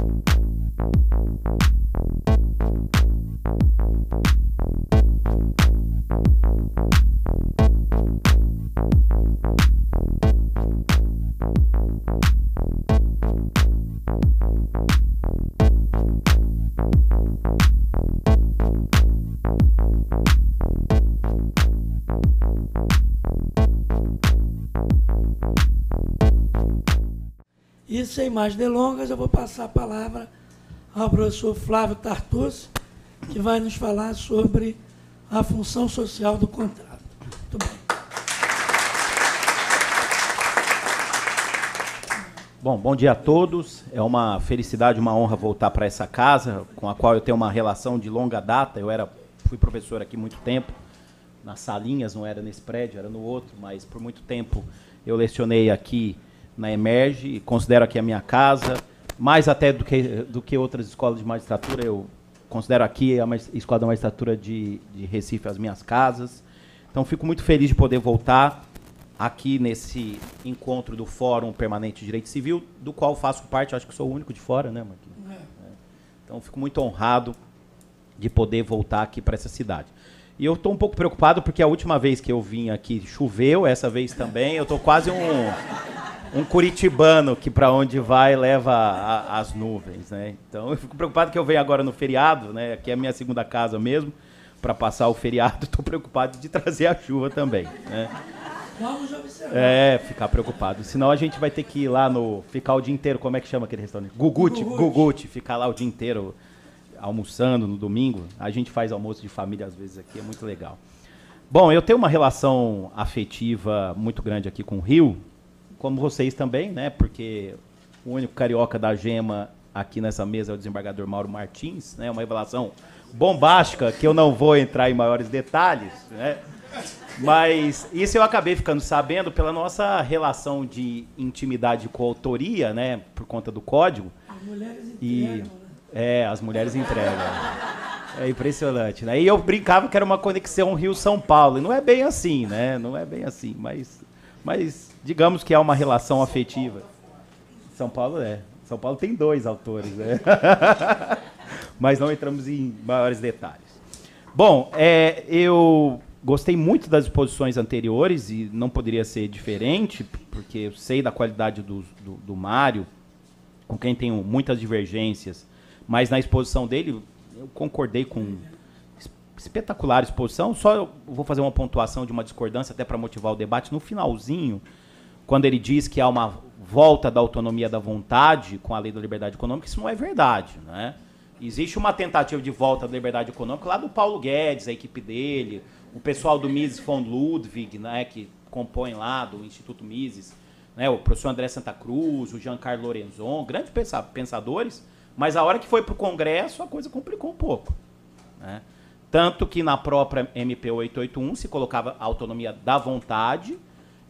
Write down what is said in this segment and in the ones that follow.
Thank you. Sem mais delongas, eu vou passar a palavra ao professor Flávio Tartucci, que vai nos falar sobre a função social do contrato. Muito bem. Bom, bom dia a todos. É uma felicidade, uma honra voltar para essa casa, com a qual eu tenho uma relação de longa data. Eu era, fui professor aqui muito tempo, nas salinhas, não era nesse prédio, era no outro, mas por muito tempo eu lecionei aqui na Emerge, considero aqui a minha casa, mais até do que, do que outras escolas de magistratura, eu considero aqui a Escola da Magistratura de, de Recife as minhas casas. Então, fico muito feliz de poder voltar aqui nesse encontro do Fórum Permanente de Direito Civil, do qual faço parte, acho que sou o único de fora, né, Marquinhos? É. Então, fico muito honrado de poder voltar aqui para essa cidade. E eu estou um pouco preocupado porque a última vez que eu vim aqui choveu, essa vez também. Eu estou quase um, um curitibano que para onde vai leva a, as nuvens, né? Então eu fico preocupado que eu venho agora no feriado, né? Aqui é a minha segunda casa mesmo, para passar o feriado. Estou preocupado de trazer a chuva também, né? Vamos observar. É, ficar preocupado. Senão a gente vai ter que ir lá no. Ficar o dia inteiro. Como é que chama aquele restaurante? Guguti. Guguti. Ficar lá o dia inteiro almoçando no domingo. A gente faz almoço de família às vezes aqui, é muito legal. Bom, eu tenho uma relação afetiva muito grande aqui com o Rio, como vocês também, né? Porque o único carioca da gema aqui nessa mesa é o desembargador Mauro Martins, né? Uma revelação bombástica que eu não vou entrar em maiores detalhes, né? Mas isso eu acabei ficando sabendo pela nossa relação de intimidade com autoria, né? Por conta do código. As mulheres E entregam, né? é, as mulheres entregam. É impressionante, né? E eu brincava que era uma conexão Rio-São Paulo. E não é bem assim, né? Não é bem assim, mas, mas digamos que é uma relação afetiva. São Paulo é. São Paulo tem dois autores, né? mas não entramos em maiores detalhes. Bom, é, eu gostei muito das exposições anteriores e não poderia ser diferente, porque eu sei da qualidade do, do, do Mário, com quem tenho muitas divergências, mas na exposição dele eu concordei com es- espetacular exposição. Só eu vou fazer uma pontuação de uma discordância até para motivar o debate no finalzinho, quando ele diz que há uma volta da autonomia da vontade com a lei da liberdade econômica, isso não é verdade, né? Existe uma tentativa de volta da liberdade econômica lá do Paulo Guedes, a equipe dele, o pessoal do Mises von Ludwig, né, que compõe lá do Instituto Mises, né, o professor André Santa Cruz, o Giancarlo Lorenzon, grandes pensa- pensadores, mas a hora que foi para o Congresso a coisa complicou um pouco. né? Tanto que na própria MP 881 se colocava a autonomia da vontade,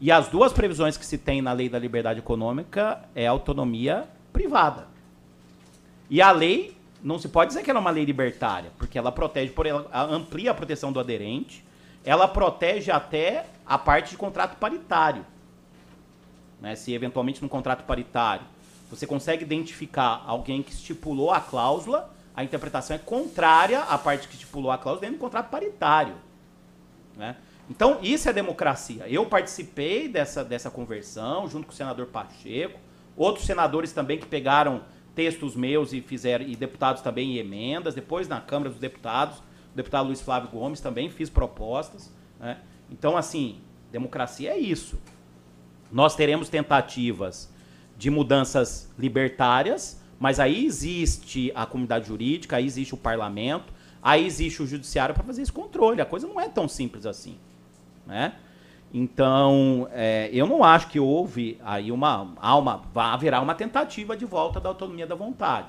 e as duas previsões que se tem na lei da liberdade econômica é autonomia privada. E a lei, não se pode dizer que ela é uma lei libertária, porque ela protege, por ela amplia a proteção do aderente, ela protege até a parte de contrato paritário. Né? Se eventualmente num contrato paritário você consegue identificar alguém que estipulou a cláusula, a interpretação é contrária à parte que estipulou a cláusula dentro do contrato paritário. né? Então, isso é democracia. Eu participei dessa, dessa conversão, junto com o senador Pacheco, outros senadores também que pegaram textos meus e fizeram, e deputados também em emendas, depois na Câmara dos Deputados, o deputado Luiz Flávio Gomes também fiz propostas. né? Então, assim, democracia é isso. Nós teremos tentativas de mudanças libertárias, mas aí existe a comunidade jurídica, aí existe o parlamento, aí existe o judiciário para fazer esse controle. A coisa não é tão simples assim. Né? Então, é, eu não acho que houve aí uma, há uma. haverá uma tentativa de volta da autonomia da vontade.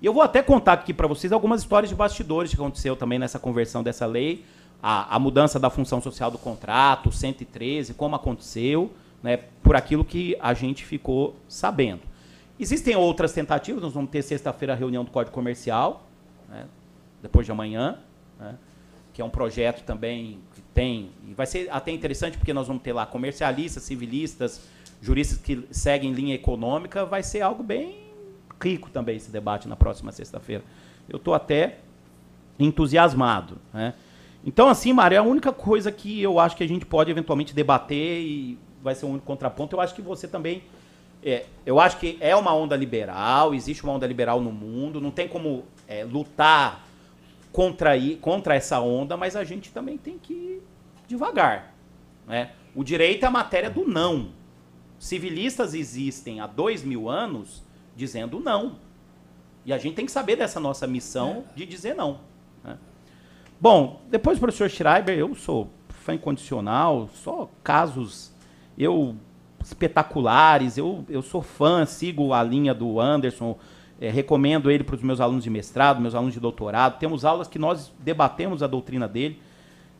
E eu vou até contar aqui para vocês algumas histórias de bastidores que aconteceu também nessa conversão dessa lei, a, a mudança da função social do contrato, o 113, como aconteceu, né, por aquilo que a gente ficou sabendo. Existem outras tentativas, nós vamos ter sexta-feira a reunião do Código Comercial, né, depois de amanhã, né, que é um projeto também tem, e vai ser até interessante porque nós vamos ter lá comercialistas, civilistas, juristas que seguem linha econômica, vai ser algo bem rico também esse debate na próxima sexta-feira. Eu estou até entusiasmado. Né? Então, assim, Mário, é a única coisa que eu acho que a gente pode eventualmente debater e vai ser um único contraponto. Eu acho que você também. É, eu acho que é uma onda liberal, existe uma onda liberal no mundo, não tem como é, lutar contra, contra essa onda, mas a gente também tem que ir devagar. Né? O direito é a matéria do não. Civilistas existem há dois mil anos dizendo não. E a gente tem que saber dessa nossa missão de dizer não. Né? Bom, depois do professor Schreiber, eu sou fã incondicional, só casos eu espetaculares, eu, eu sou fã, sigo a linha do Anderson, é, recomendo ele para os meus alunos de mestrado, meus alunos de doutorado. Temos aulas que nós debatemos a doutrina dele.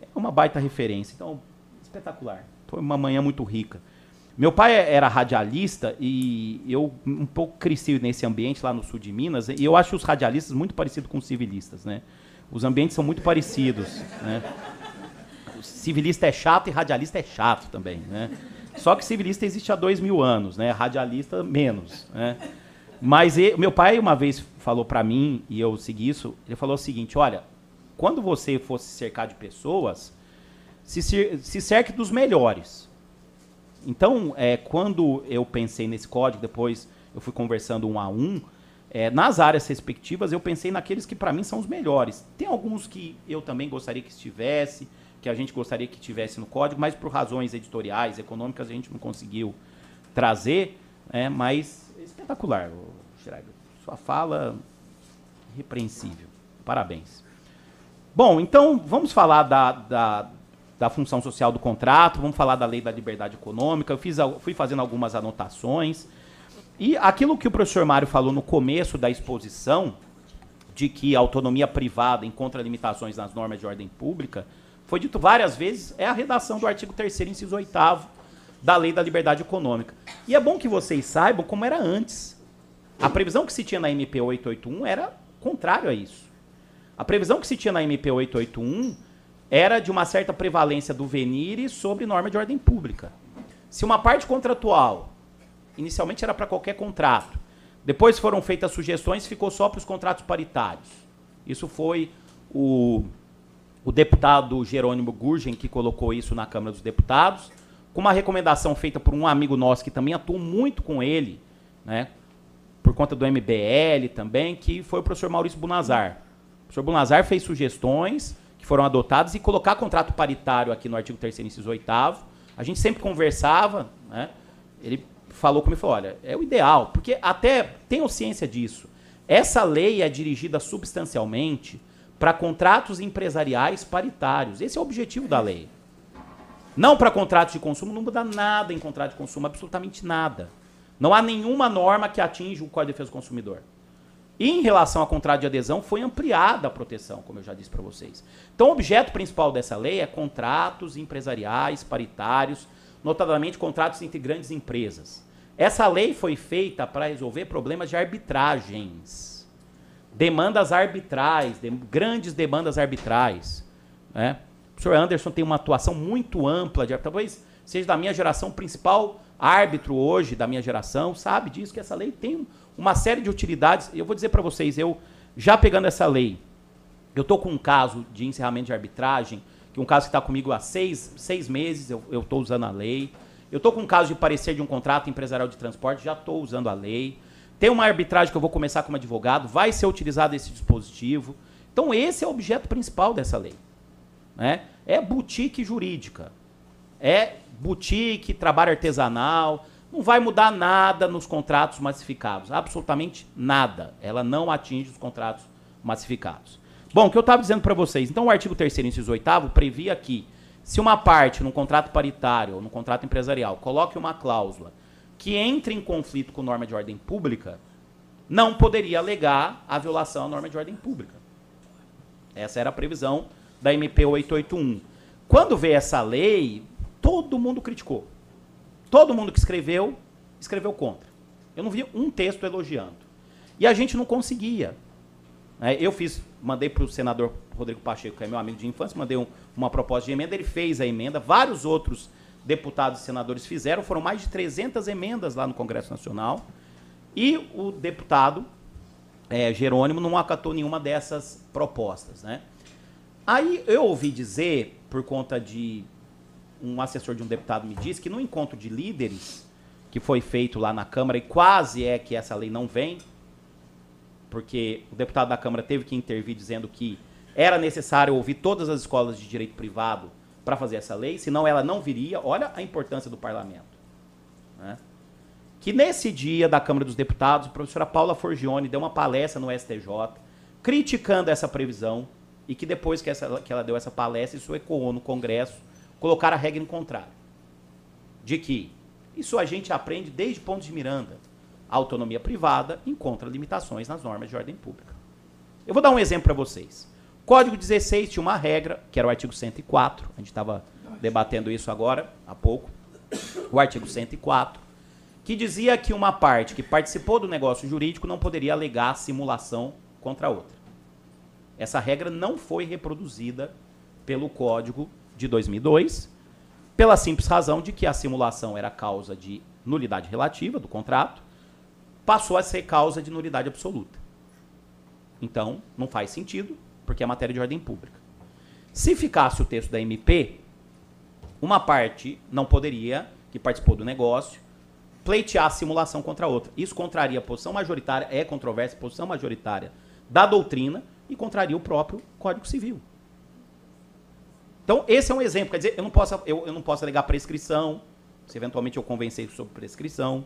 É uma baita referência. Então, espetacular. Foi uma manhã muito rica. Meu pai era radialista e eu um pouco cresci nesse ambiente lá no sul de Minas e eu acho os radialistas muito parecidos com os civilistas, né? Os ambientes são muito parecidos, né? O civilista é chato e radialista é chato também, né? Só que civilista existe há dois mil anos, né? Radialista menos, né? Mas ele, meu pai uma vez falou para mim e eu segui isso. Ele falou o seguinte: olha, quando você for se cercar de pessoas, se, se cerque dos melhores. Então, é, quando eu pensei nesse código, depois eu fui conversando um a um, é, nas áreas respectivas, eu pensei naqueles que para mim são os melhores. Tem alguns que eu também gostaria que estivesse, que a gente gostaria que tivesse no código, mas por razões editoriais, econômicas, a gente não conseguiu trazer. É, mas espetacular, Schreiber. Sua fala irrepreensível. Parabéns. Bom, então vamos falar da, da, da função social do contrato, vamos falar da lei da liberdade econômica. Eu fiz, fui fazendo algumas anotações. E aquilo que o professor Mário falou no começo da exposição, de que a autonomia privada encontra limitações nas normas de ordem pública, foi dito várias vezes, é a redação do artigo 3 inciso 8 da Lei da Liberdade Econômica. E é bom que vocês saibam como era antes. A previsão que se tinha na MP 881 era contrário a isso. A previsão que se tinha na MP 881 era de uma certa prevalência do venire sobre norma de ordem pública. Se uma parte contratual, inicialmente era para qualquer contrato, depois foram feitas sugestões, ficou só para os contratos paritários. Isso foi o, o deputado Jerônimo Gurgen que colocou isso na Câmara dos Deputados, com uma recomendação feita por um amigo nosso que também atuou muito com ele, né, por conta do MBL também, que foi o professor Maurício Bunazar. O professor Bunazar fez sugestões, que foram adotados e colocar contrato paritário aqui no artigo 3 inciso 8 A gente sempre conversava, né? Ele falou comigo e falou: olha, é o ideal, porque até tenho ciência disso. Essa lei é dirigida substancialmente para contratos empresariais paritários. Esse é o objetivo da lei. Não para contratos de consumo, não muda nada em contrato de consumo, absolutamente nada. Não há nenhuma norma que atinja o Código de Defesa do Consumidor. E em relação ao contrato de adesão, foi ampliada a proteção, como eu já disse para vocês. Então, o objeto principal dessa lei é contratos empresariais paritários, notadamente contratos entre grandes empresas. Essa lei foi feita para resolver problemas de arbitragens, demandas arbitrais, de, grandes demandas arbitrais. Né? O professor Anderson tem uma atuação muito ampla, de, talvez seja da minha geração principal árbitro hoje, da minha geração, sabe disso, que essa lei tem uma série de utilidades. Eu vou dizer para vocês, eu já pegando essa lei, eu estou com um caso de encerramento de arbitragem, que é um caso que está comigo há seis, seis meses, eu estou usando a lei. Eu estou com um caso de parecer de um contrato empresarial de transporte, já estou usando a lei. Tem uma arbitragem que eu vou começar como advogado, vai ser utilizado esse dispositivo. Então, esse é o objeto principal dessa lei. Né? É boutique jurídica. É boutique, trabalho artesanal, não vai mudar nada nos contratos massificados, absolutamente nada. Ela não atinge os contratos massificados. Bom, o que eu estava dizendo para vocês, então o artigo 3 inciso 8 previa que se uma parte num contrato paritário ou no contrato empresarial coloque uma cláusula que entre em conflito com norma de ordem pública, não poderia alegar a violação à norma de ordem pública. Essa era a previsão da MP 881. Quando veio essa lei, todo mundo criticou. Todo mundo que escreveu, escreveu contra. Eu não vi um texto elogiando. E a gente não conseguia. É, eu fiz, mandei para o senador Rodrigo Pacheco, que é meu amigo de infância, mandei um, uma proposta de emenda, ele fez a emenda, vários outros deputados e senadores fizeram, foram mais de 300 emendas lá no Congresso Nacional, e o deputado é, Jerônimo não acatou nenhuma dessas propostas, né? Aí eu ouvi dizer, por conta de um assessor de um deputado me disse, que no encontro de líderes que foi feito lá na Câmara, e quase é que essa lei não vem, porque o deputado da Câmara teve que intervir dizendo que era necessário ouvir todas as escolas de direito privado para fazer essa lei, senão ela não viria. Olha a importância do parlamento. Né? Que nesse dia da Câmara dos Deputados, a professora Paula Forgione deu uma palestra no STJ criticando essa previsão e que depois que, essa, que ela deu essa palestra, isso ecoou no Congresso, colocar a regra em contrário. De que isso a gente aprende desde Pontos de Miranda. A autonomia privada encontra limitações nas normas de ordem pública. Eu vou dar um exemplo para vocês. Código 16 tinha uma regra, que era o artigo 104, a gente estava debatendo isso agora, há pouco, o artigo 104, que dizia que uma parte que participou do negócio jurídico não poderia alegar simulação contra a outra. Essa regra não foi reproduzida pelo Código de 2002, pela simples razão de que a simulação era causa de nulidade relativa do contrato, passou a ser causa de nulidade absoluta. Então, não faz sentido, porque é matéria de ordem pública. Se ficasse o texto da MP, uma parte não poderia, que participou do negócio, pleitear a simulação contra a outra. Isso contraria a posição majoritária, é controversa, posição majoritária da doutrina e contraria o próprio Código Civil. Então, esse é um exemplo. Quer dizer, eu não posso, eu, eu não posso alegar prescrição, se eventualmente eu convencer sobre prescrição.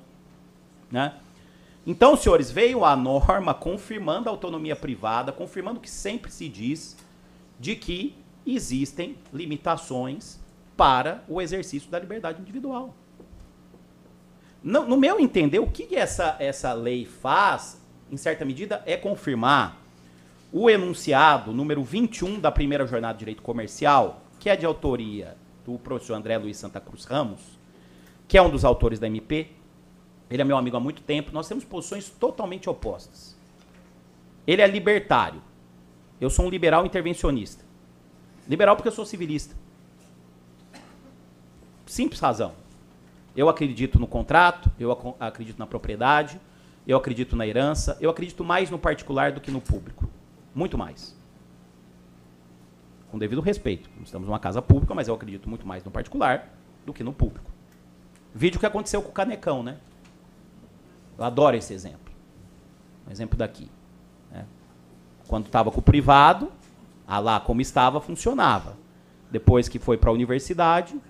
Né? Então, senhores, veio a norma confirmando a autonomia privada, confirmando o que sempre se diz de que existem limitações para o exercício da liberdade individual. No, no meu entender, o que essa, essa lei faz, em certa medida, é confirmar o enunciado número 21 da primeira jornada de direito comercial, que é de autoria do professor André Luiz Santa Cruz Ramos, que é um dos autores da MP. Ele é meu amigo há muito tempo. Nós temos posições totalmente opostas. Ele é libertário. Eu sou um liberal intervencionista. Liberal porque eu sou civilista. Simples razão. Eu acredito no contrato, eu ac acredito na propriedade, eu acredito na herança, eu acredito mais no particular do que no público. Muito mais. Com devido respeito. Estamos numa casa pública, mas eu acredito muito mais no particular do que no público. Vídeo que aconteceu com o Canecão, né? Eu adoro esse exemplo. Um exemplo daqui. Né? Quando estava com o privado, a lá como estava, funcionava. Depois que foi para a universidade,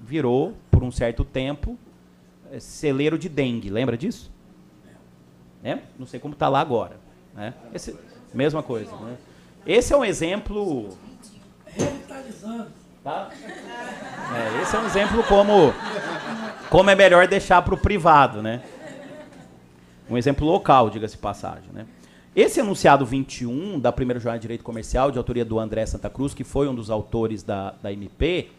virou, por um certo tempo, eh, celeiro de dengue. Lembra disso? É? Não sei como está lá agora. Né? Esse, Mesma coisa. Né? Esse é um exemplo. Revitalizando. Tá? É, esse é um exemplo como, como é melhor deixar para o privado, né? Um exemplo local, diga-se passagem, né? Esse enunciado 21 da primeira jornada de direito comercial, de autoria do André Santa Cruz, que foi um dos autores da, da MP,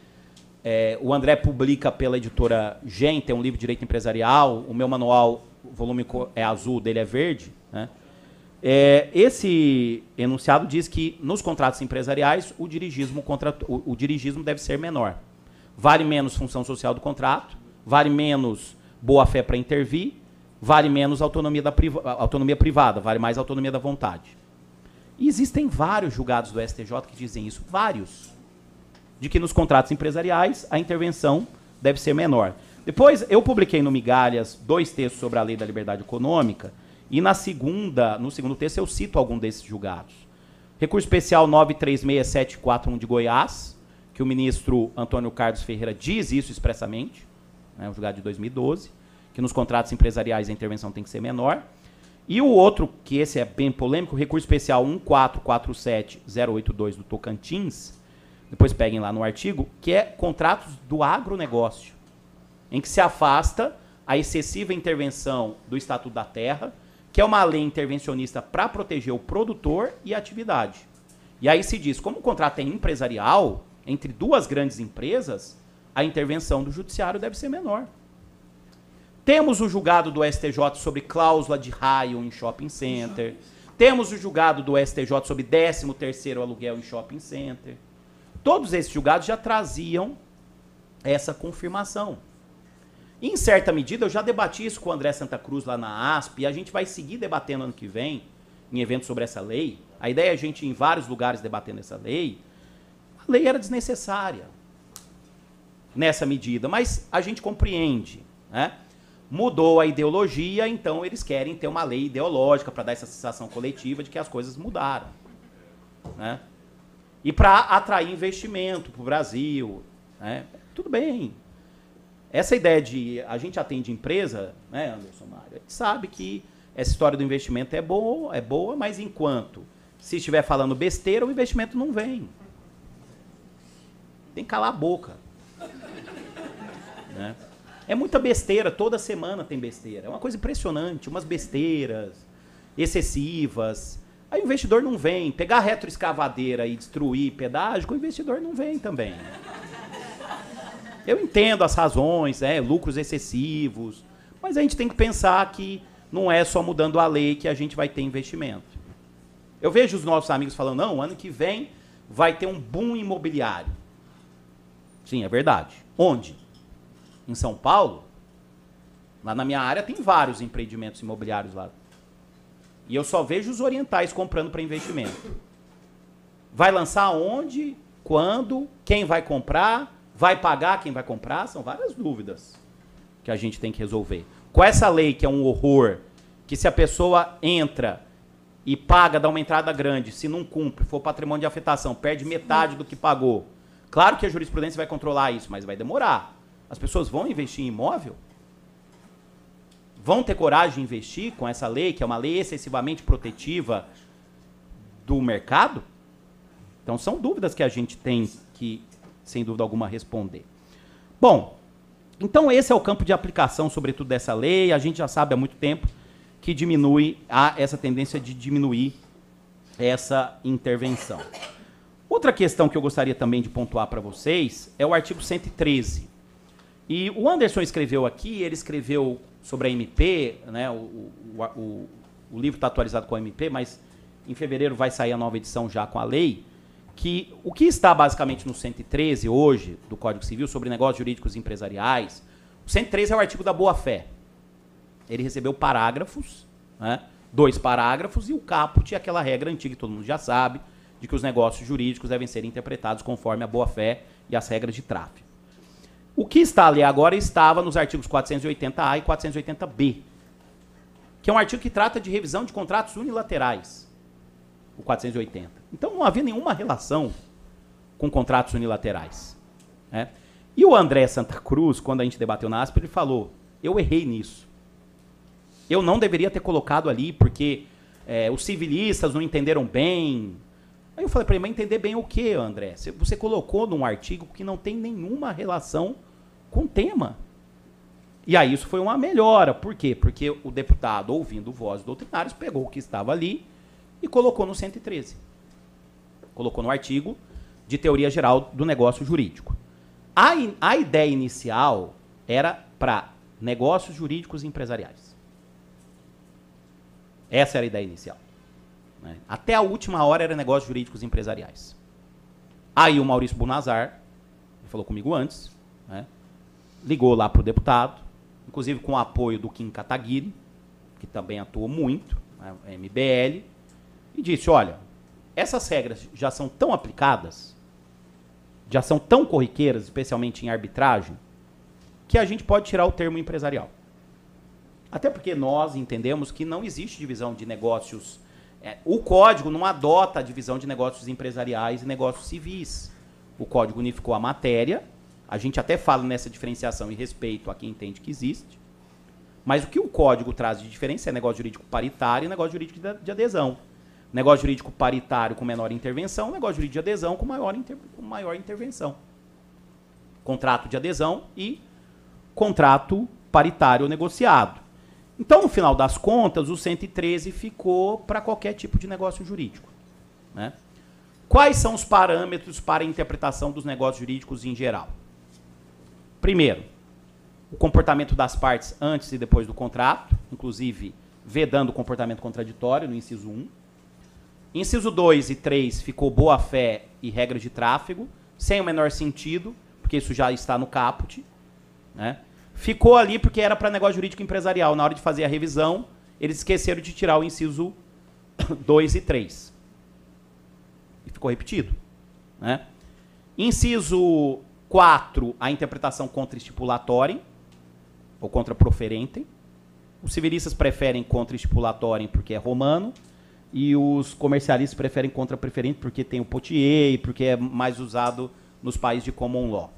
é, o André publica pela editora Gen, tem um livro de direito empresarial, o meu manual, o volume é azul, dele é verde, né? É, esse enunciado diz que nos contratos empresariais o dirigismo, contra, o, o dirigismo deve ser menor. Vale menos função social do contrato, vale menos boa-fé para intervir, vale menos autonomia, da priva, autonomia privada, vale mais autonomia da vontade. E existem vários julgados do STJ que dizem isso, vários, de que nos contratos empresariais a intervenção deve ser menor. Depois, eu publiquei no Migalhas dois textos sobre a lei da liberdade econômica, e na segunda, no segundo texto eu cito algum desses julgados. Recurso especial 936741 de Goiás, que o ministro Antônio Carlos Ferreira diz isso expressamente, né, o julgado de 2012, que nos contratos empresariais a intervenção tem que ser menor. E o outro, que esse é bem polêmico, recurso especial 1447082 do Tocantins, depois peguem lá no artigo, que é contratos do agronegócio, em que se afasta a excessiva intervenção do Estatuto da Terra que é uma lei intervencionista para proteger o produtor e a atividade. E aí se diz, como o contrato é empresarial, entre duas grandes empresas, a intervenção do judiciário deve ser menor. Temos o julgado do STJ sobre cláusula de raio em shopping center. Temos o julgado do STJ sobre 13 terceiro aluguel em shopping center. Todos esses julgados já traziam essa confirmação. Em certa medida, eu já debati isso com o André Santa Cruz lá na ASP, e a gente vai seguir debatendo ano que vem, em eventos sobre essa lei, a ideia é a gente ir em vários lugares debatendo essa lei, a lei era desnecessária nessa medida, mas a gente compreende, né? Mudou a ideologia, então eles querem ter uma lei ideológica para dar essa sensação coletiva de que as coisas mudaram, né? E para atrair investimento para o Brasil, né? Tudo bem. Essa ideia de a gente atende empresa, né, Anderson Mário? A gente sabe que essa história do investimento é boa, é boa, mas enquanto se estiver falando besteira, o investimento não vem. Tem que calar a boca. Né? É muita besteira, toda semana tem besteira. É uma coisa impressionante, umas besteiras excessivas. Aí o investidor não vem. Pegar retroescavadeira e destruir pedágio, o investidor não vem também. Eu entendo as razões, é, lucros excessivos, mas a gente tem que pensar que não é só mudando a lei que a gente vai ter investimento. Eu vejo os nossos amigos falando, não, ano que vem vai ter um boom imobiliário. Sim, é verdade. Onde? Em São Paulo? Lá na minha área tem vários empreendimentos imobiliários lá. E eu só vejo os orientais comprando para investimento. Vai lançar onde? Quando? Quem vai comprar? Vai pagar quem vai comprar? São várias dúvidas que a gente tem que resolver. Com essa lei que é um horror, que se a pessoa entra e paga, dá uma entrada grande, se não cumpre, for patrimônio de afetação, perde metade do que pagou. Claro que a jurisprudência vai controlar isso, mas vai demorar. As pessoas vão investir em imóvel? Vão ter coragem de investir com essa lei, que é uma lei excessivamente protetiva do mercado? Então são dúvidas que a gente tem que, sem dúvida alguma, responder. Bom, então esse é o campo de aplicação, sobretudo, dessa lei. A gente já sabe há muito tempo que diminui há essa tendência de diminuir essa intervenção. Outra questão que eu gostaria também de pontuar para vocês é o artigo 113. E o Anderson escreveu aqui, ele escreveu sobre a MP, né, o, o, o, o livro está atualizado com a MP, mas em fevereiro vai sair a nova edição já com a lei, que o que está basicamente no 113 hoje do Código Civil sobre negócios jurídicos empresariais, o 113 é o artigo da boa-fé. Ele recebeu parágrafos, né, dois parágrafos, e o caput é aquela regra antiga que todo mundo já sabe, de que os negócios jurídicos devem ser interpretados conforme a boa-fé e as regras de tráfego. O que está ali agora estava nos artigos 480A e 480B, que é um artigo que trata de revisão de contratos unilaterais, o 480. Então não havia nenhuma relação com contratos unilaterais. Né? E o André Santa Cruz, quando a gente debateu na ASP, ele falou: eu errei nisso. Eu não deveria ter colocado ali porque é, os civilistas não entenderam bem. Aí eu falei para ele, mas entender bem o que, André? Você colocou num artigo que não tem nenhuma relação com o tema. E aí isso foi uma melhora. Por quê? Porque o deputado, ouvindo vozes doutrinários, pegou o que estava ali e colocou no 113. Colocou no artigo de teoria geral do negócio jurídico. A, in, a ideia inicial era para negócios jurídicos empresariais. Essa era a ideia inicial. Né? Até a última hora era negócios jurídicos empresariais. Aí o Maurício Bunazar, falou comigo antes, né? ligou lá para o deputado, inclusive com o apoio do Kim Kataguiri, que também atuou muito, né, MBL, e disse: olha, essas regras já são tão aplicadas, já são tão corriqueiras, especialmente em arbitragem, que a gente pode tirar o termo empresarial. Até porque nós entendemos que não existe divisão de negócios. É, o código não adota a divisão de negócios empresariais e negócios civis. O código unificou a matéria a gente até fala nessa diferenciação e respeito a quem entende que existe. Mas o que o código traz de diferença é negócio jurídico paritário e negócio jurídico de adesão. Negócio jurídico paritário com menor intervenção, negócio jurídico de adesão com maior, inter, maior intervenção. Contrato de adesão e contrato paritário negociado. Então, no final das contas, o 113 ficou para qualquer tipo de negócio jurídico. Né? Quais são os parâmetros para a interpretação dos negócios jurídicos em geral? Primeiro, o comportamento das partes antes e depois do contrato, inclusive vedando o comportamento contraditório no inciso 1. Inciso 2 e 3 ficou boa fé e regra de tráfego, sem o menor sentido, porque isso já está no caput. Né? Ficou ali porque era para negócio jurídico empresarial. Na hora de fazer a revisão, eles esqueceram de tirar o inciso 2 e 3. E ficou repetido. Né? Inciso 4, a interpretação contra-estipulatória ou contra-proferente. Os civilistas preferem contra-estipulatória porque é romano e os comercialistas preferem contra-preferente porque tem o potier porque é mais usado nos países de common law.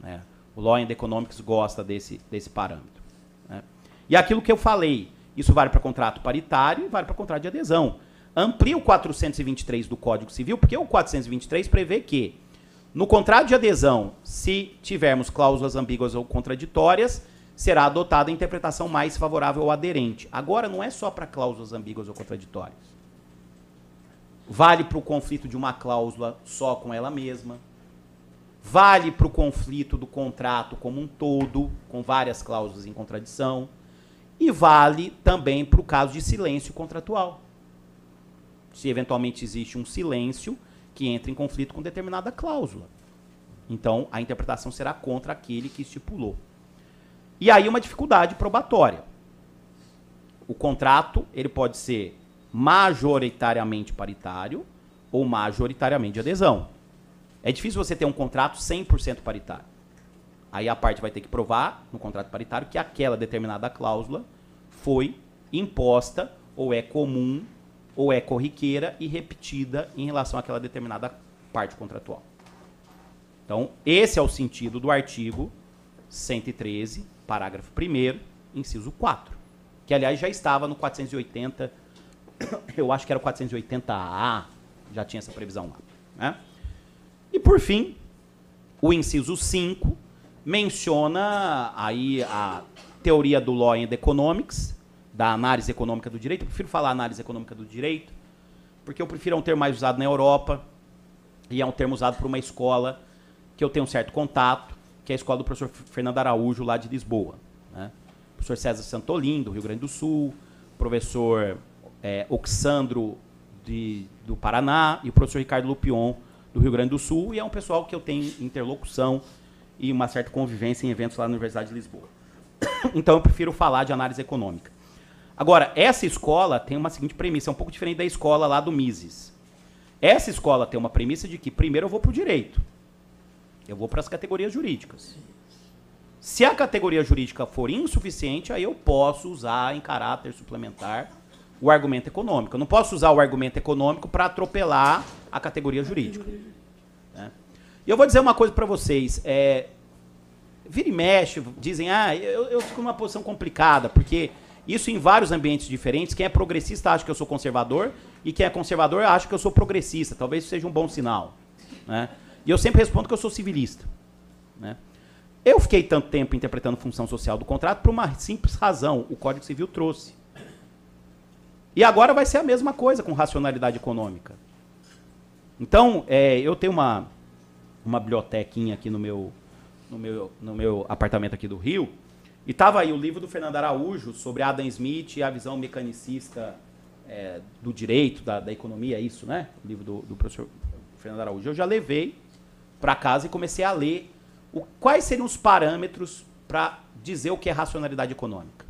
Né? O Law and Economics gosta desse, desse parâmetro. Né? E aquilo que eu falei, isso vale para contrato paritário e vale para contrato de adesão. Amplia o 423 do Código Civil, porque o 423 prevê que, no contrato de adesão, se tivermos cláusulas ambíguas ou contraditórias, será adotada a interpretação mais favorável ao aderente. Agora, não é só para cláusulas ambíguas ou contraditórias. Vale para o conflito de uma cláusula só com ela mesma Vale para o conflito do contrato como um todo, com várias cláusulas em contradição. E vale também para o caso de silêncio contratual. Se eventualmente existe um silêncio que entra em conflito com determinada cláusula. Então, a interpretação será contra aquele que estipulou. E aí uma dificuldade probatória. O contrato, ele pode ser majoritariamente paritário ou majoritariamente de adesão. É difícil você ter um contrato 100% paritário. Aí a parte vai ter que provar no contrato paritário que aquela determinada cláusula foi imposta ou é comum ou é corriqueira e repetida em relação àquela determinada parte contratual. Então, esse é o sentido do artigo 113, parágrafo 1 inciso 4, que aliás já estava no 480, eu acho que era o 480A, já tinha essa previsão lá, né? E por fim, o inciso 5 menciona aí a teoria do Law and Economics, da análise econômica do direito. Eu prefiro falar análise econômica do direito, porque eu prefiro é um termo mais usado na Europa e é um termo usado por uma escola que eu tenho um certo contato, que é a escola do professor Fernando Araújo, lá de Lisboa. Né? O professor César Santolin, do Rio Grande do Sul, o professor é, Oxandro, de, do Paraná, e o professor Ricardo Lupion, do Rio Grande do Sul e é um pessoal que eu tenho interlocução e uma certa convivência em eventos lá na Universidade de Lisboa. Então eu prefiro falar de análise econômica. Agora, essa escola tem uma seguinte premissa, é um pouco diferente da escola lá do Mises. Essa escola tem uma premissa de que primeiro eu vou para o direito. Eu vou para as categorias jurídicas. Se a categoria jurídica for insuficiente, aí eu posso usar em caráter suplementar o argumento econômico. Eu não posso usar o argumento econômico para atropelar a categoria jurídica. Né? E eu vou dizer uma coisa para vocês. É, vira e mexe, dizem, ah, eu, eu fico numa posição complicada, porque isso em vários ambientes diferentes, quem é progressista acha que eu sou conservador, e quem é conservador acha que eu sou progressista. Talvez seja um bom sinal. Né? E eu sempre respondo que eu sou civilista. Né? Eu fiquei tanto tempo interpretando função social do contrato por uma simples razão. O Código Civil trouxe. E agora vai ser a mesma coisa com racionalidade econômica. Então, é, eu tenho uma, uma bibliotequinha aqui no meu, no, meu, no meu apartamento aqui do Rio, e estava aí o livro do Fernando Araújo sobre Adam Smith e a visão mecanicista é, do direito, da, da, economia, isso, né? O livro do, do professor Fernando Araújo. Eu já levei para casa e comecei a ler o, quais seriam os parâmetros para dizer o que é racionalidade econômica.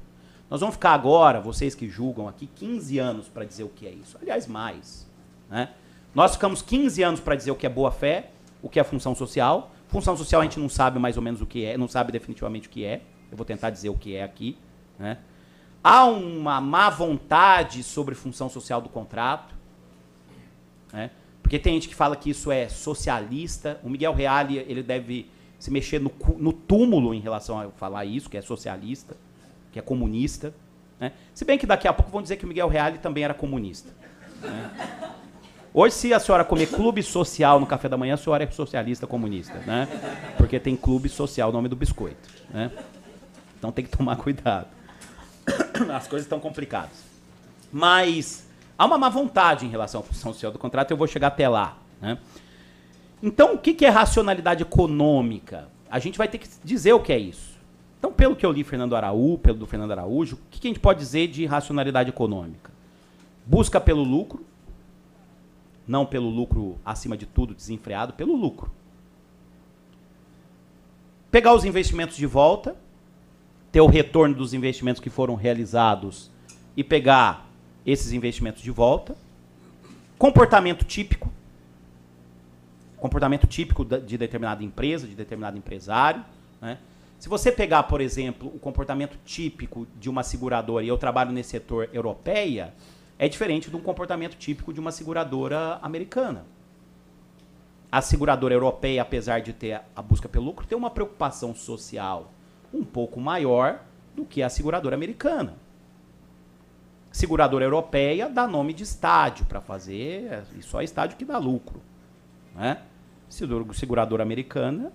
Nós vamos ficar agora, vocês que julgam aqui, 15 anos para dizer o que é isso. Aliás, mais. Né? Nós ficamos 15 anos para dizer o que é boa-fé, o que é função social. Função social a gente não sabe mais ou menos o que é, não sabe definitivamente o que é. Eu vou tentar dizer o que é aqui. Né? Há uma má vontade sobre função social do contrato. Né? Porque tem gente que fala que isso é socialista. O Miguel Reale ele deve se mexer no, no túmulo em relação a falar isso, que é socialista que é comunista. Né? Se bem que daqui a pouco vão dizer que o Miguel Reale também era comunista. Né? Hoje, se a senhora comer clube social no café da manhã, a senhora é socialista comunista, né? Porque tem clube social, nome do biscoito, né? Então tem que tomar cuidado. As coisas estão complicadas. Mas há uma má vontade em relação à função social do contrato, eu vou chegar até lá, né? Então, o que é racionalidade econômica? A gente vai ter que dizer o que é isso. Então, pelo que eu li Fernando Araújo, pelo do Fernando Araújo, o que, que a gente pode dizer de racionalidade econômica? Busca pelo lucro, não pelo lucro acima de tudo desenfreado, pelo lucro. Pegar os investimentos de volta, ter o retorno dos investimentos que foram realizados e pegar esses investimentos de volta. Comportamento típico. Comportamento típico de determinada empresa, de determinado empresário. Né? Se você pegar, por exemplo, o comportamento típico de uma seguradora, e eu trabalho nesse setor europeia, é diferente de um comportamento típico de uma seguradora americana. A seguradora europeia, apesar de ter a busca pelo lucro, tem uma preocupação social um pouco maior do que a seguradora americana. Seguradora europeia dá nome de estádio para fazer, e só estádio que dá lucro. Né? Seguradora americana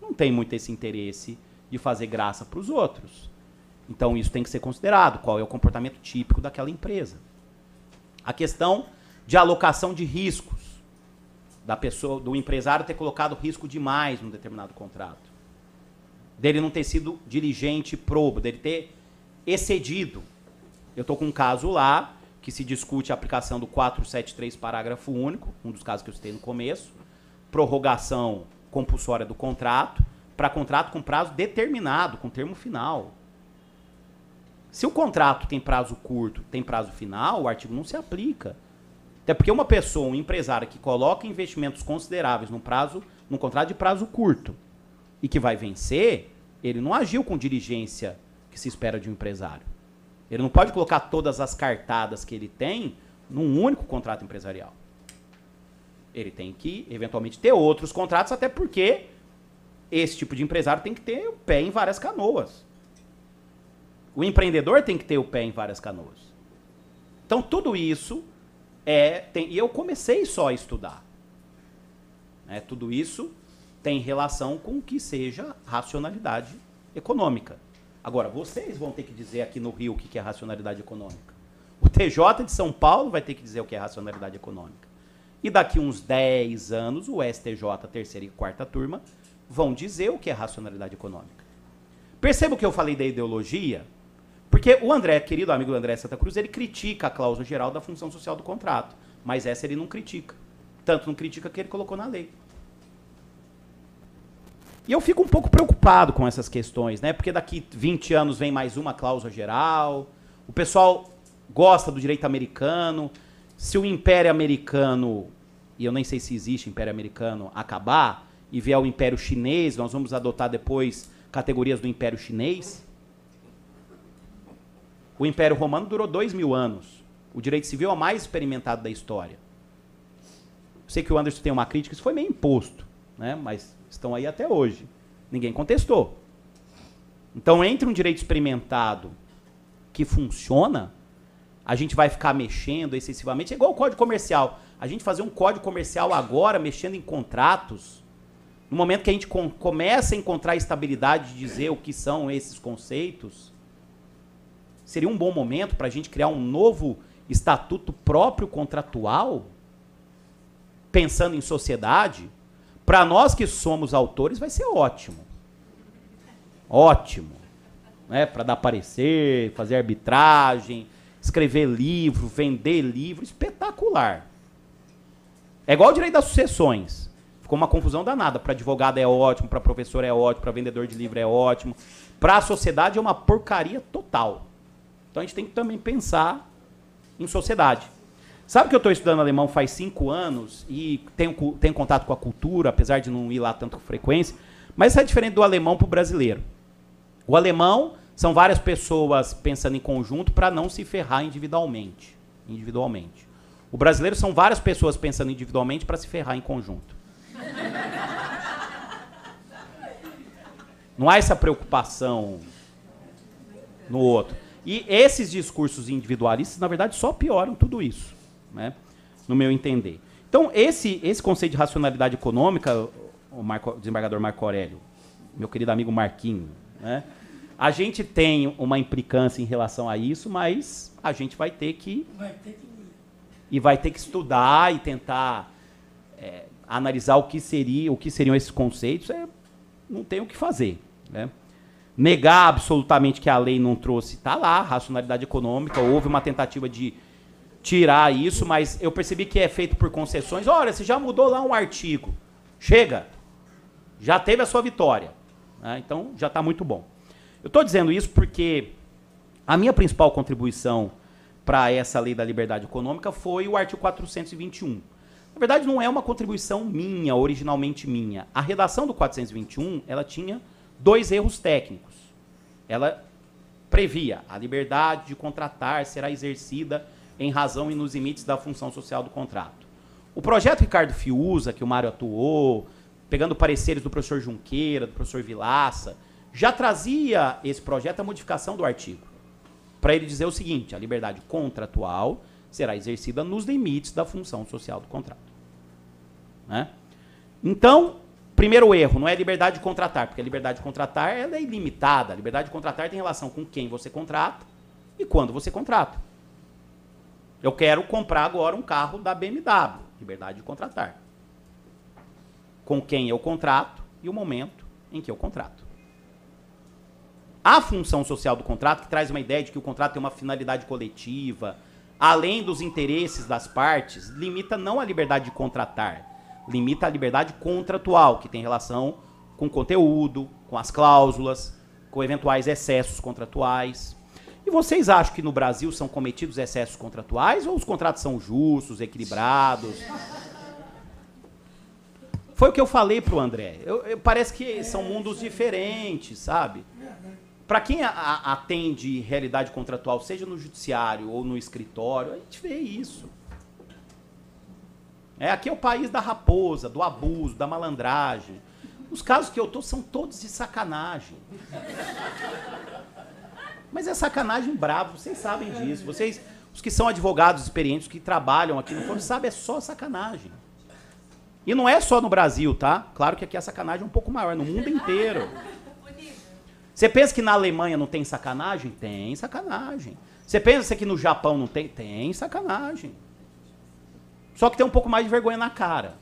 não tem muito esse interesse de fazer graça para os outros. Então isso tem que ser considerado, qual é o comportamento típico daquela empresa. A questão de alocação de riscos da pessoa, do empresário ter colocado risco demais num determinado contrato. Dele não ter sido diligente e probo, dele ter excedido. Eu estou com um caso lá que se discute a aplicação do 473 parágrafo único, um dos casos que eu citei no começo, prorrogação compulsória do contrato para contrato com prazo determinado, com termo final. Se o contrato tem prazo curto, tem prazo final, o artigo não se aplica. Até porque uma pessoa, um empresário que coloca investimentos consideráveis num prazo, num contrato de prazo curto e que vai vencer, ele não agiu com diligência que se espera de um empresário. Ele não pode colocar todas as cartadas que ele tem num único contrato empresarial. Ele tem que, eventualmente, ter outros contratos, até porque esse tipo de empresário tem que ter o pé em várias canoas. O empreendedor tem que ter o pé em várias canoas. Então, tudo isso é. Tem, e eu comecei só a estudar. É, tudo isso tem relação com o que seja racionalidade econômica. Agora, vocês vão ter que dizer aqui no Rio o que é racionalidade econômica. O TJ de São Paulo vai ter que dizer o que é racionalidade econômica. E daqui uns 10 anos, o STJ, terceira e quarta turma, vão dizer o que é racionalidade econômica. Perceba o que eu falei da ideologia, porque o André, querido amigo do André Santa Cruz, ele critica a cláusula geral da função social do contrato, mas essa ele não critica. Tanto não critica que ele colocou na lei. E eu fico um pouco preocupado com essas questões, né? Porque daqui 20 anos vem mais uma cláusula geral. O pessoal gosta do direito americano. Se o Império Americano, e eu nem sei se existe Império Americano, acabar, e vier o Império Chinês, nós vamos adotar depois categorias do Império Chinês. O Império Romano durou dois mil anos. O direito civil é o mais experimentado da história. sei que o Anderson tem uma crítica, isso foi meio imposto, né? mas estão aí até hoje. Ninguém contestou. Então, entre um direito experimentado que funciona, a gente vai ficar mexendo excessivamente. É igual o código comercial. A gente fazer um código comercial agora, mexendo em contratos, no momento que a gente com, começa a encontrar estabilidade de dizer o que são esses conceitos, seria um bom momento para a gente criar um novo estatuto próprio contratual, pensando em sociedade. Para nós que somos autores, vai ser ótimo. Ótimo. Né? Para dar parecer, fazer arbitragem, escrever livro, vender livro, espetacular. É igual o direito das sucessões. Ficou uma confusão danada. Para advogado é ótimo, para professor é ótimo, para vendedor de livro é ótimo. Para a sociedade é uma porcaria total. Então a gente tem que também pensar em sociedade. Sabe que eu estou estudando alemão faz cinco anos e tenho, tenho contato com a cultura, apesar de não ir lá tanto com frequência, mas isso é diferente do alemão para o brasileiro. O alemão são várias pessoas pensando em conjunto para não se ferrar individualmente. individualmente. O brasileiro são várias pessoas pensando individualmente para se ferrar em conjunto. Não há essa preocupação no outro. E esses discursos individualistas, na verdade, só pioram tudo isso, né? no meu entender. Então, esse, esse conceito de racionalidade econômica, o, Marco, o desembargador Marco Aurélio, meu querido amigo Marquinho, né? a gente tem uma implicância em relação a isso, mas a gente vai ter que. Vai ter que... E vai ter que estudar e tentar é, analisar o que seria, o que seriam esses conceitos, é, não tem o que fazer, né? Negar absolutamente que a lei não trouxe, tá lá, racionalidade econômica, houve uma tentativa de tirar isso, mas eu percebi que é feito por concessões. Olha, você já mudou lá um artigo. Chega. Já teve a sua vitória. Né? Então, já está muito bom. Eu estou dizendo isso porque a minha principal contribuição para essa lei da liberdade econômica foi o artigo 421. Na verdade, não é uma contribuição minha, originalmente minha. A redação do 421, ela tinha dois erros técnicos. Ela previa a liberdade de contratar será exercida em razão e nos limites da função social do contrato. O projeto Ricardo Fiuza, que o Mário atuou, pegando pareceres do professor Junqueira, do professor Vilaça, já trazia esse projeto a modificação do artigo. Para ele dizer o seguinte: a liberdade contratual será exercida nos limites da função social do contrato. Né? Então, primeiro erro, não é liberdade de contratar, porque a liberdade de contratar é ilimitada. A liberdade de contratar tem relação com quem você contrata e quando você contrata. Eu quero comprar agora um carro da BMW, liberdade de contratar. Com quem eu contrato e o momento em que eu contrato. A função social do contrato, que traz uma ideia de que o contrato tem uma finalidade coletiva, além dos interesses das partes, limita não a liberdade de contratar, limita a liberdade contratual, que tem relação com o conteúdo, com as cláusulas, com eventuais excessos contratuais. Vocês acham que no Brasil são cometidos excessos contratuais ou os contratos são justos, equilibrados? Foi o que eu falei pro André. Eu, eu, parece que são mundos diferentes, sabe? Para quem a, a, atende realidade contratual, seja no judiciário ou no escritório, a gente vê isso. É, aqui é o país da raposa, do abuso, da malandragem. Os casos que eu tô são todos de sacanagem. Mas é sacanagem bravo, vocês sabem disso. Vocês, os que são advogados experientes, que trabalham aqui no fórum, sabem, é só sacanagem. E não é só no Brasil, tá? Claro que aqui a sacanagem é um pouco maior, no mundo inteiro. Você pensa que na Alemanha não tem sacanagem? Tem sacanagem. Você pensa que no Japão não tem? Tem sacanagem. Só que tem um pouco mais de vergonha na cara.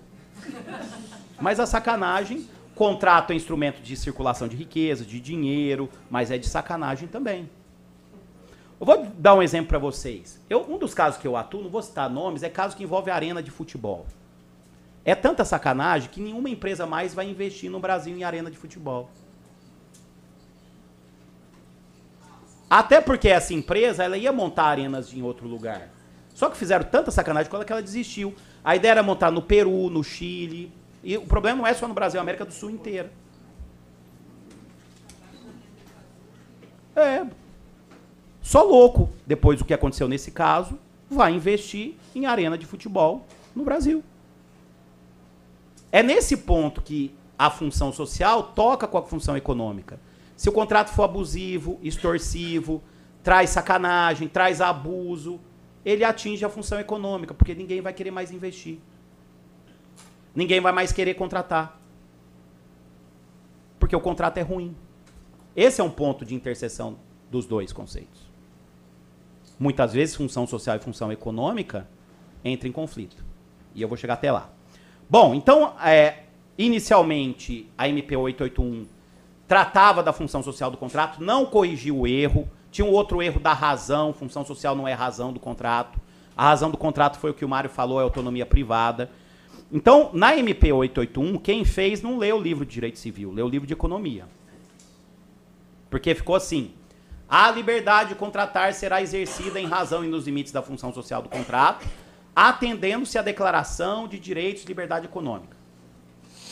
Mas a sacanagem, contrato é instrumento de circulação de riqueza, de dinheiro, mas é de sacanagem também. Eu vou dar um exemplo para vocês. Eu, um dos casos que eu atuo, não vou citar nomes, é caso que envolve arena de futebol. É tanta sacanagem que nenhuma empresa mais vai investir no Brasil em arena de futebol. Até porque essa empresa ela ia montar arenas em outro lugar. Só que fizeram tanta sacanagem com ela que ela desistiu. A ideia era montar no Peru, no Chile. E o problema não é só no Brasil, é a América do Sul inteira. É, só louco, depois do que aconteceu nesse caso, vai investir em arena de futebol no Brasil. É nesse ponto que a função social toca com a função econômica. Se o contrato for abusivo, extorsivo, traz sacanagem, traz abuso, ele atinge a função econômica, porque ninguém vai querer mais investir. Ninguém vai mais querer contratar. Porque o contrato é ruim. Esse é um ponto de interseção dos dois conceitos muitas vezes função social e função econômica entram em conflito. E eu vou chegar até lá. Bom, então, é, inicialmente, a MP 881 tratava da função social do contrato, não corrigiu o erro. Tinha um outro erro da razão, função social não é razão do contrato. A razão do contrato foi o que o Mário falou, é autonomia privada. Então, na MP 881, quem fez não leu o livro de direito civil, leu o livro de economia. Porque ficou assim: a liberdade de contratar será exercida em razão e nos limites da função social do contrato, atendendo-se à declaração de direitos de liberdade econômica.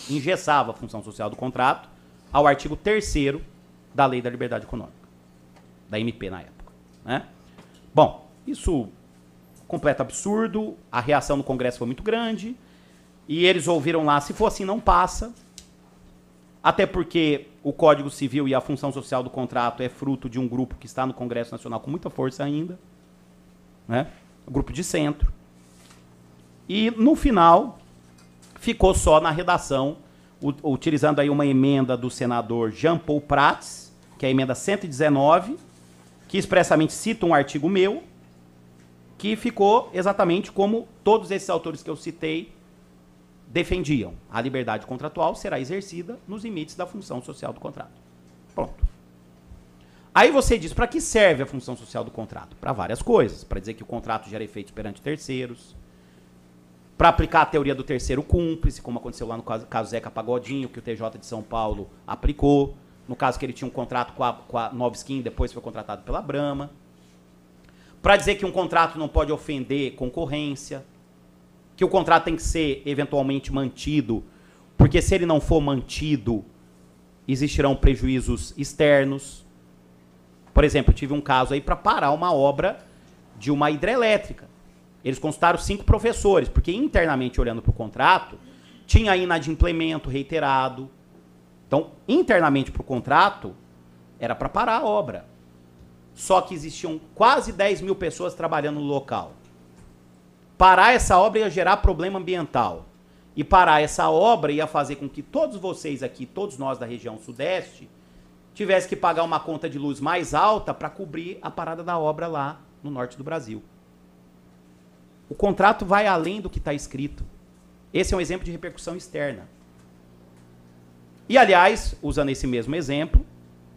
Engessava a função social do contrato ao artigo 3 da Lei da Liberdade Econômica, da MP na época. Né? Bom, isso completo absurdo, a reação no Congresso foi muito grande, e eles ouviram lá, se for assim não passa, até porque o Código Civil e a função social do contrato é fruto de um grupo que está no Congresso Nacional com muita força ainda, né? O grupo de centro. E no final ficou só na redação, utilizando aí uma emenda do senador Jean Paul Prats, que é a emenda 119, que expressamente cita um artigo meu, que ficou exatamente como todos esses autores que eu citei defendiam a liberdade contratual será exercida nos limites da função social do contrato. Pronto. Aí você diz, para que serve a função social do contrato? Para várias coisas. Para dizer que o contrato gera efeitos perante terceiros. Para aplicar a teoria do terceiro cúmplice, como aconteceu lá no caso, Zeca Pagodinho, que o TJ de São Paulo aplicou. No caso que ele tinha um contrato com a, com a Nova Skin, depois foi contratado pela Brahma. para dizer que um contrato não pode ofender concorrência, que o contrato tem que ser eventualmente mantido, porque se ele não for mantido, existirão prejuízos externos. Por exemplo, tive um caso aí para parar uma obra de uma hidrelétrica. Eles consultaram cinco professores, porque internamente olhando para o contrato, tinha inadimplemento reiterado. Então, internamente para o contrato, era para parar a obra. Só que existiam quase 10 mil pessoas trabalhando no local. Parar essa obra ia gerar problema ambiental. E parar essa obra ia fazer com que todos vocês aqui, todos nós da região sudeste, tivesse que pagar uma conta de luz mais alta para cobrir a parada da obra lá no norte do Brasil. O contrato vai além do que está escrito. Esse é um exemplo de repercussão externa. E, aliás, usando esse mesmo exemplo,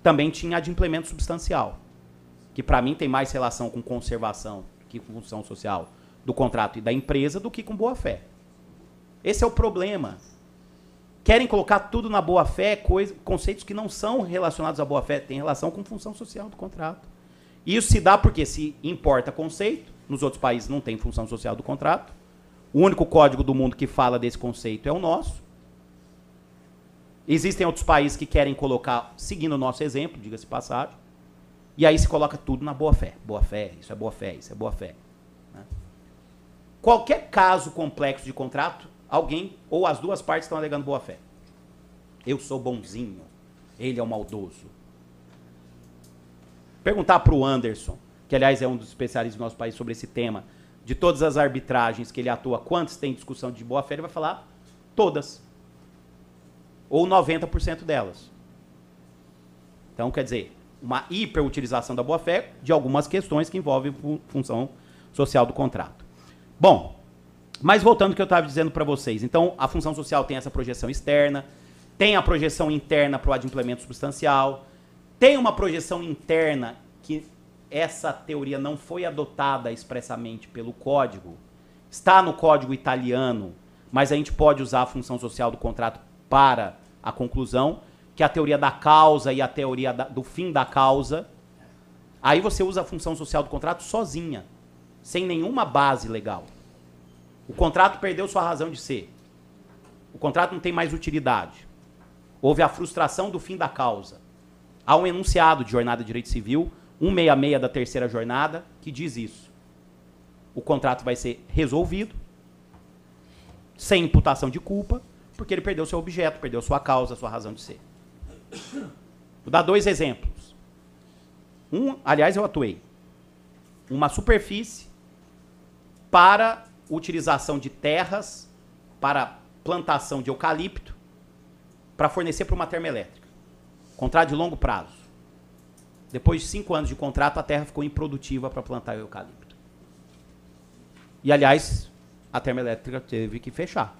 também tinha de implemento substancial, que para mim tem mais relação com conservação que com função social do contrato e da empresa do que com boa fé. Esse é o problema. Querem colocar tudo na boa fé, coisa, conceitos que não são relacionados à boa fé, têm relação com função social do contrato. Isso se dá porque se importa conceito, nos outros países não tem função social do contrato. O único código do mundo que fala desse conceito é o nosso. Existem outros países que querem colocar, seguindo o nosso exemplo, diga-se passagem, e aí se coloca tudo na boa fé. Boa fé, isso é boa fé, isso é boa fé. Qualquer caso complexo de contrato, alguém ou as duas partes estão alegando boa fé. Eu sou bonzinho, ele é o maldoso. Perguntar para o Anderson, que aliás é um dos especialistas do nosso país sobre esse tema, de todas as arbitragens que ele atua, quantas tem discussão de boa fé, ele vai falar todas. Ou 90% delas. Então, quer dizer, uma hiperutilização da boa-fé de algumas questões que envolvem função social do contrato. Bom, mas voltando ao que eu estava dizendo para vocês. Então, a função social tem essa projeção externa, tem a projeção interna para o adimplemento substancial, tem uma projeção interna que essa teoria não foi adotada expressamente pelo código, está no código italiano, mas a gente pode usar a função social do contrato para a conclusão, que é a teoria da causa e a teoria da, do fim da causa. Aí você usa a função social do contrato sozinha, sem nenhuma base legal. O contrato perdeu sua razão de ser. O contrato não tem mais utilidade. Houve a frustração do fim da causa. Há um enunciado de jornada de direito civil, 166 da terceira jornada, que diz isso. O contrato vai ser resolvido, sem imputação de culpa, porque ele perdeu seu objeto, perdeu sua causa, sua razão de ser. Vou dar dois exemplos. Um, aliás, eu atuei. Uma superfície para utilização de terras para plantação de eucalipto para fornecer para uma termoelétrica. Contrato de longo prazo. Depois de cinco anos de contrato, a terra ficou improdutiva para plantar eucalipto. E, aliás, a termoelétrica teve que fechar.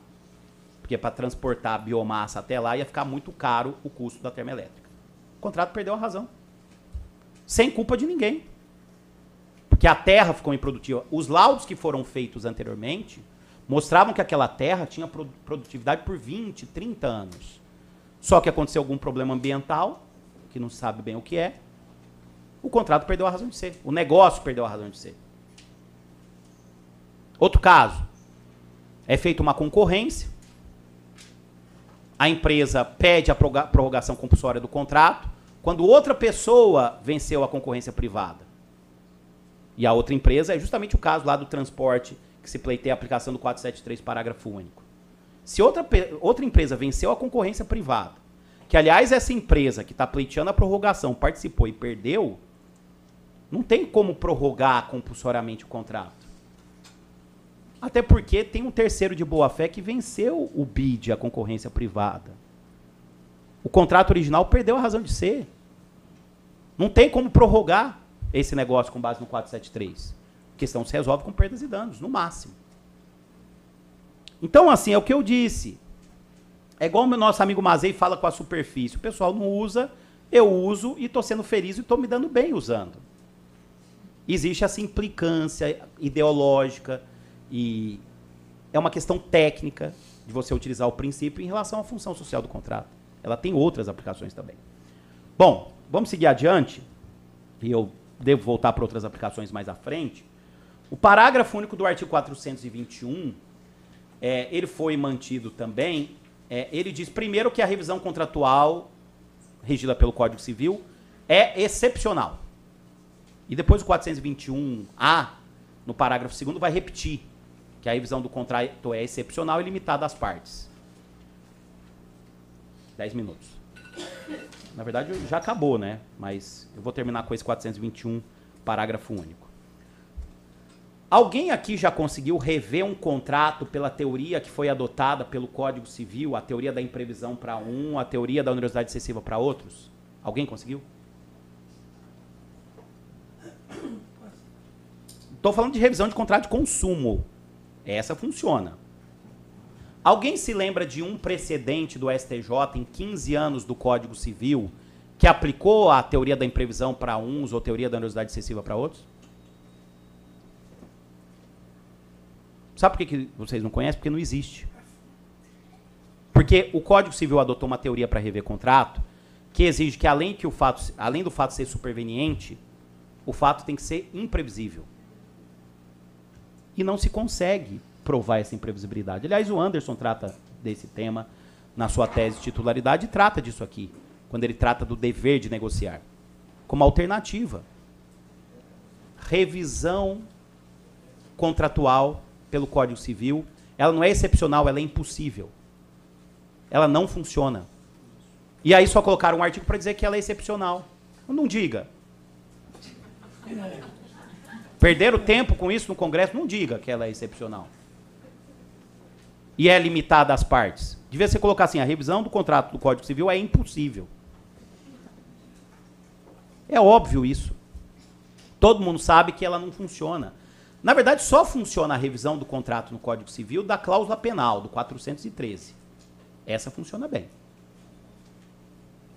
Porque para transportar a biomassa até lá ia ficar muito caro o custo da termoelétrica. O contrato perdeu a razão. Sem culpa de ninguém. Porque a terra ficou improdutiva. Os laudos que foram feitos anteriormente mostravam que aquela terra tinha produtividade por 20, 30 anos. Só que aconteceu algum problema ambiental, que não sabe bem o que é, o contrato perdeu a razão de ser. O negócio perdeu a razão de ser. Outro caso. É feita uma concorrência a empresa pede a prorrogação compulsória do contrato quando outra pessoa venceu a concorrência privada. E a outra empresa é justamente o caso lá do transporte que se pleiteia a aplicação do 473, parágrafo único. Se outra, outra empresa venceu a concorrência privada, que aliás essa empresa que está pleiteando a prorrogação participou e perdeu, não tem como prorrogar compulsoriamente o contrato. Até porque tem um terceiro de boa-fé que venceu o bid, a concorrência privada. O contrato original perdeu a razão de ser. Não tem como prorrogar esse negócio com base no 473. A questão se resolve com perdas e danos, no máximo. Então, assim, é o que eu disse. É igual o nosso amigo Mazei fala com a superfície. O pessoal não usa, eu uso e estou sendo feliz e estou me dando bem usando. Existe essa implicância ideológica, e é uma questão técnica de você utilizar o princípio em relação à função social do contrato. Ela tem outras aplicações também. Bom, vamos seguir adiante. E eu devo voltar para outras aplicações mais à frente. O parágrafo único do artigo 421, é, ele foi mantido também. É, ele diz, primeiro, que a revisão contratual, regida pelo Código Civil, é excepcional. E depois o 421A, no parágrafo 2 vai repetir que a revisão do contrato é excepcional e limitada às partes. 10 minutos. Na verdade, já acabou, né? Mas eu vou terminar com esse 421, parágrafo único. Alguém aqui já conseguiu rever um contrato pela teoria que foi adotada pelo Código Civil, a teoria da imprevisão para um, a teoria da onerosidade excessiva para outros? Alguém conseguiu? Estou falando de revisão de contrato de consumo. Essa funciona. Alguém se lembra de um precedente do STJ em 15 anos do Código Civil que aplicou a teoria da imprevisão para uns ou a teoria da onerosidade excessiva para outros? Sabe por que, que vocês não conhecem? Porque não existe. Porque o Código Civil adotou uma teoria para rever contrato que exige que além, que o fato, além do fato ser superveniente, o fato tem que ser imprevisível. E não se consegue provar essa imprevisibilidade. Aliás, o Anderson trata desse tema na sua tese de titularidade e trata disso aqui, quando ele trata do dever de negociar, como alternativa. Revisão contratual pelo Código Civil, ela não é excepcional, ela é impossível. Ela não funciona. E aí só colocaram um artigo para dizer que ela é excepcional. Não diga. Perderam tempo com isso no Congresso, não diga que ela é excepcional. E é limitada às partes. Devia ser colocar assim, a revisão do contrato do Código Civil é impossível. É óbvio isso. Todo mundo sabe que ela não funciona. Na verdade, só funciona a revisão do contrato no Código Civil da cláusula penal, do 413. Essa funciona bem.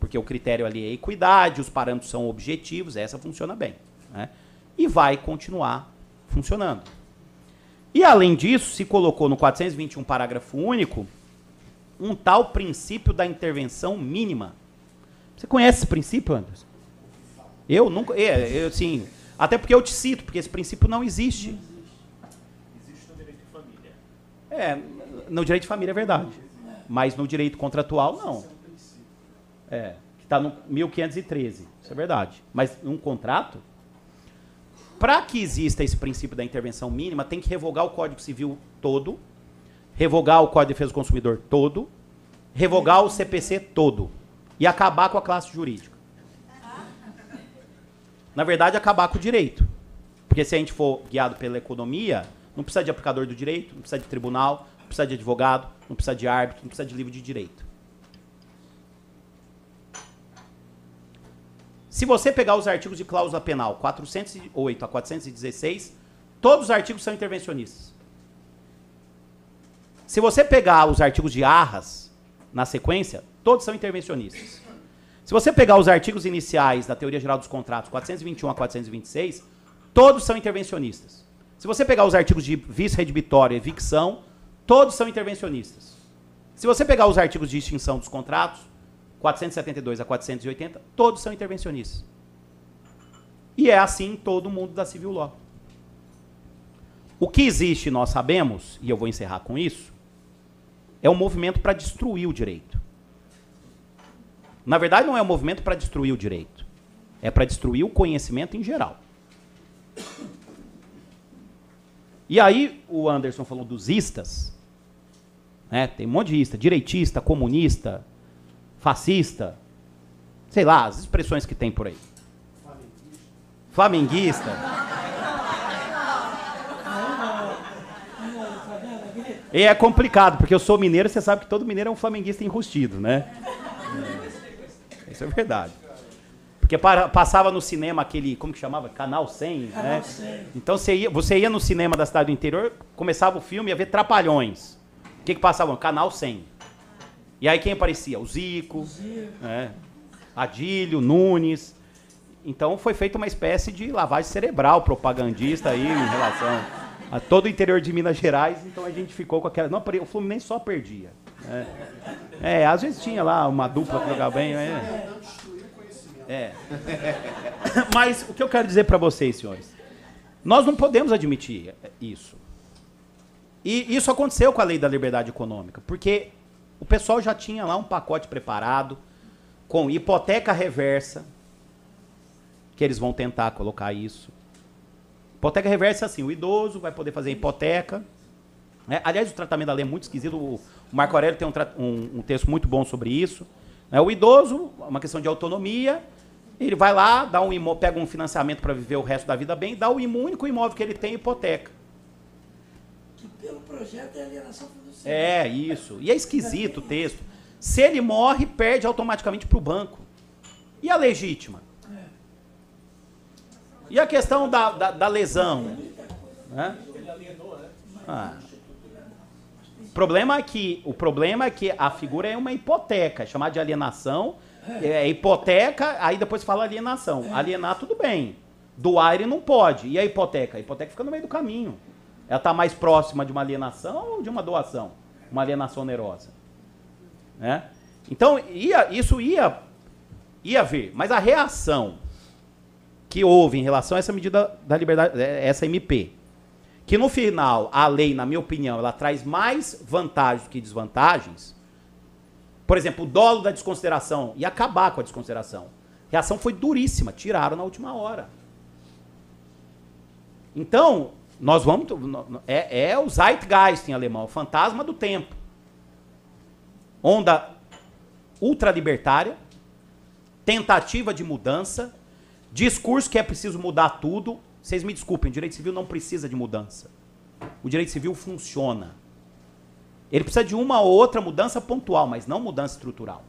Porque o critério ali é equidade, os parâmetros são objetivos, essa funciona bem. Né? E vai continuar funcionando. E além disso, se colocou no 421, parágrafo único, um tal princípio da intervenção mínima. Você conhece esse princípio, Anderson? Eu nunca. É, eu, assim, até porque eu te cito, porque esse princípio não existe. Existe no direito de família. É, no direito de família é verdade. Mas no direito contratual, não. É, que está no 1513. Isso é verdade. Mas num contrato, para que exista esse princípio da intervenção mínima, tem que revogar o Código Civil todo, revogar o Código de Defesa do Consumidor todo, revogar o CPC todo e acabar com a classe jurídica na verdade, acabar com o direito. Porque se a gente for guiado pela economia, não precisa de aplicador do direito, não precisa de tribunal, não precisa de advogado, não precisa de árbitro, não precisa de livro de direito. Se você pegar os artigos de cláusula penal 408 a 416, todos os artigos são intervencionistas. Se você pegar os artigos de arras na sequência, todos são intervencionistas. Se você pegar os artigos iniciais da Teoria Geral dos Contratos, 421 a 426, todos são intervencionistas. Se você pegar os artigos de vice-redibitória e evicção, todos são intervencionistas. Se você pegar os artigos de extinção dos contratos, 472 a 480, todos são intervencionistas. E é assim todo mundo da civil law. O que existe, nós sabemos, e eu vou encerrar com isso, é um movimento para destruir o direito. Na verdade, não é um movimento para destruir o direito. É para destruir o conhecimento em geral. E aí, o Anderson falou dos istas. Né? Tem um monte de ista. Direitista, comunista, fascista. Sei lá, as expressões que tem por aí. Flamenguista. E é complicado, porque eu sou mineiro, você sabe que todo mineiro é um flamenguista enrustido, né? Isso é verdade. Porque para, passava no cinema aquele, como que chamava? Canal 100, Canal né? 100. Então você ia, você ia no cinema da cidade do interior, começava o filme, ia ver Trapalhões. O que que passava? Canal 100. E aí quem aparecia? O Zico, Zico. Né? Adílio, Nunes. Então foi feita uma espécie de lavagem cerebral propagandista aí em relação a todo o interior de Minas Gerais. Então a gente ficou com aquela. Não, o Fluminense só perdia. É, é às vezes tinha lá uma dupla que jogava bem. É. É. Mas o que eu quero dizer para vocês, senhores, nós não podemos admitir isso. E isso aconteceu com a lei da liberdade econômica, porque o pessoal já tinha lá um pacote preparado com hipoteca reversa, que eles vão tentar colocar isso. Hipoteca reversa é assim, o idoso vai poder fazer hipoteca. Né? Aliás, o tratamento da lei é muito esquisito. O Marco Aurélio tem um, um, um texto muito bom sobre isso. Né? O idoso, uma questão de autonomia, ele vai lá, dá um pega um financiamento para viver o resto da vida bem, dá o único imóvel que ele tem hipoteca. Pelo projeto é alienação fiduciária. É, isso. E é esquisito o texto. Se ele morre, perde automaticamente para o banco. E a legítima? É. E a questão da, da, da lesão? Né? Ah. O problema é que o problema é que a figura é uma hipoteca, é chamada de alienação. É hipoteca, aí depois fala alienação. Alienar tudo bem. Doar ele não pode. E a hipoteca? A hipoteca fica no meio do caminho. Ela está mais próxima de uma alienação ou de uma doação? Uma alienação onerosa. Né? Então, ia, isso ia, ia vir. Mas a reação que houve em relação a essa medida da liberdade, é, essa MP, que no final a lei, na minha opinião, ela traz mais vantagens do que desvantagens. Por exemplo, o dolo da desconsideração e acabar com a desconsideração. A reação foi duríssima, tiraram na última hora. Então, nós vamos. É, é o Zeitgeist em alemão, o fantasma do tempo. Onda ultralibertária, tentativa de mudança, discurso que é preciso mudar tudo. Vocês me desculpem, o direito civil não precisa de mudança. O direito civil funciona. Ele precisa de uma ou outra mudança pontual, mas não mudança estrutural.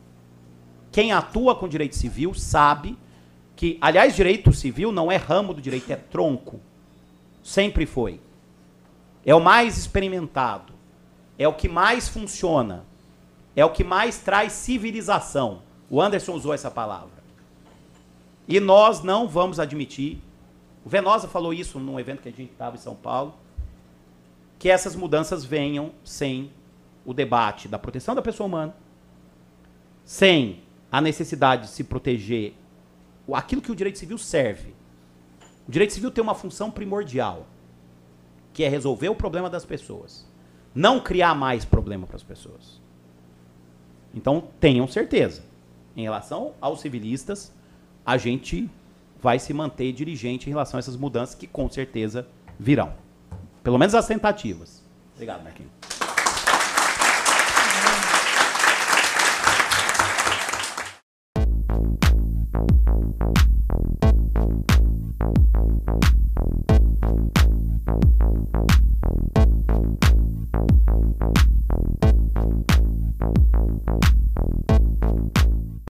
Quem atua com direito civil sabe que, aliás, direito civil não é ramo do direito, é tronco. Sempre foi. É o mais experimentado. É o que mais funciona. É o que mais traz civilização. O Anderson usou essa palavra. E nós não vamos admitir. O Venosa falou isso num evento que a gente estava em São Paulo. Que essas mudanças venham sem o debate da proteção da pessoa humana, sem a necessidade de se proteger aquilo que o direito civil serve. O direito civil tem uma função primordial, que é resolver o problema das pessoas, não criar mais problema para as pessoas. Então, tenham certeza, em relação aos civilistas, a gente vai se manter dirigente em relação a essas mudanças que com certeza virão. Pelo menos as tentativas. Obrigado, Marquinhos. Thank you.